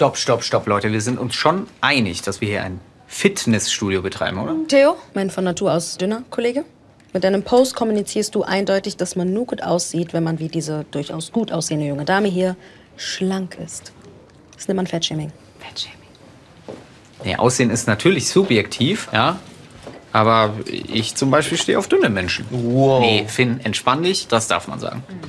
Stopp, stopp, stopp, Leute. Wir sind uns schon einig, dass wir hier ein Fitnessstudio betreiben, oder? Theo, mein von Natur aus dünner Kollege. Mit deinem Post kommunizierst du eindeutig, dass man nur gut aussieht, wenn man wie diese durchaus gut aussehende junge Dame hier schlank ist. Das nennt man Fettshaming. Fettshaming. Nee, Aussehen ist natürlich subjektiv, ja. Aber ich zum Beispiel stehe auf dünne Menschen. Wow. Nee, Finn, entspann dich, das darf man sagen. Mhm.